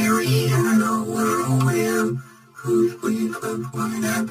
Mary had a lamb, whose wings looked white up.